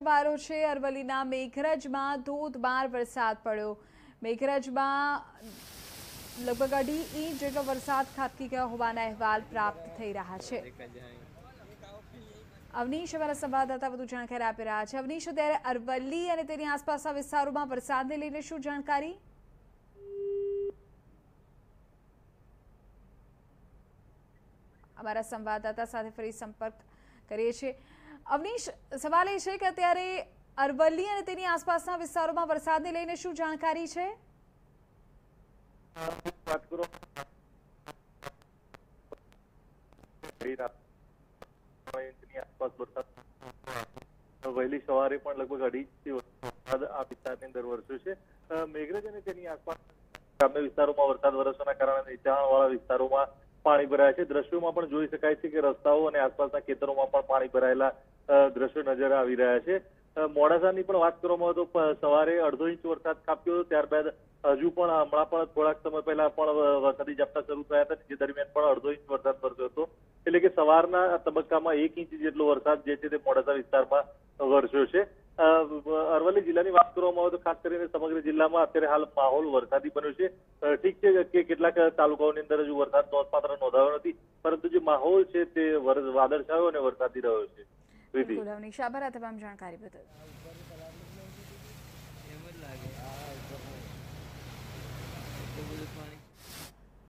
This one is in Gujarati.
વારો છે, અરવલ્લીના મેઘરજમાં ધોધમાર વરસાદ પડ્યો. મેઘરજમાં લગભગ અઢી ઇંચ જેટલો વરસાદ ખાબકી ગયો હોવાના અહેવાલ પ્રાપ્ત થઈ રહ્યા છે. અવનીશ અમારા સંવાદદાતા વધુ જાણકારી આપી રહ્યા છે. અવનીશ ત્યારે અરવલ્લી અને તેની આસપાસના વિસ્તારોમાં વરસાદને લઈને શું જાણકારી? અમારા સંવાદદાતા સાથે ફરી સંપર્ક કરીએ છીએ. અવનીશ, સવાલ એ છે કે અત્યારે અરવલ્લી અને તેની આસપાસના વિસ્તારોમાં વરસાદને લઈને શું જાણકારી છે? વહેલી સવારે પણ લગભગ અઢી વરસાદ આ વિસ્તારની અંદર વરસ્યો છે. મેઘરજ અને તેની આસપાસ ગ્રામ્ય વિસ્તારોમાં વરસાદ વરસવાના કારણે નીચાણવાળા વિસ્તારોમાં પાણી ભરાયા છે. દ્રશ્યોમાં પણ જોઈ શકાય છે કે રસ્તાઓ અને આસપાસના ખેતરોમાં પણ પાણી ભરાયેલા દ્રશ્યો નજર આવી રહ્યા છે. મોડાસાની પણ વાત કરવામાં તો સવારે અડધો ઇંચ વરસાદ કાપ્યો હતો. ત્યારબાદ હજુ પણ, હમણાં પણ થોડાક સમય પહેલા પણ વરસાદી ઝાપટા શરૂ થયા હતા. જે દરમિયાન પણ અડધો ઇંચ વરસાદ વરસ્યો હતો. એટલે કે સવારના તબક્કામાં એક ઇંચ જેટલો વરસાદ જે છે તે મોડાસા વિસ્તારમાં વરસ્યો છે. અરવલ્લી જિલ્લાની વાત કરવામાં આવે તો, ખાસ કરીને સમગ્ર જિલ્લામાં અત્યારે હાલ માહોલ વરસાદી બન્યો છે. ઠીક છે કે કેટલાક તાલુકાઓની અંદર હજુ વરસાદ નોંધપાત્ર નોંધાયો નથી. પરંતુ જે માહોલ છે તે વાદળછાયો અને વરસાદી રહ્યો છે. બિલકુલ અવનીશ આભાર આ તમામ જાણકારી બદલ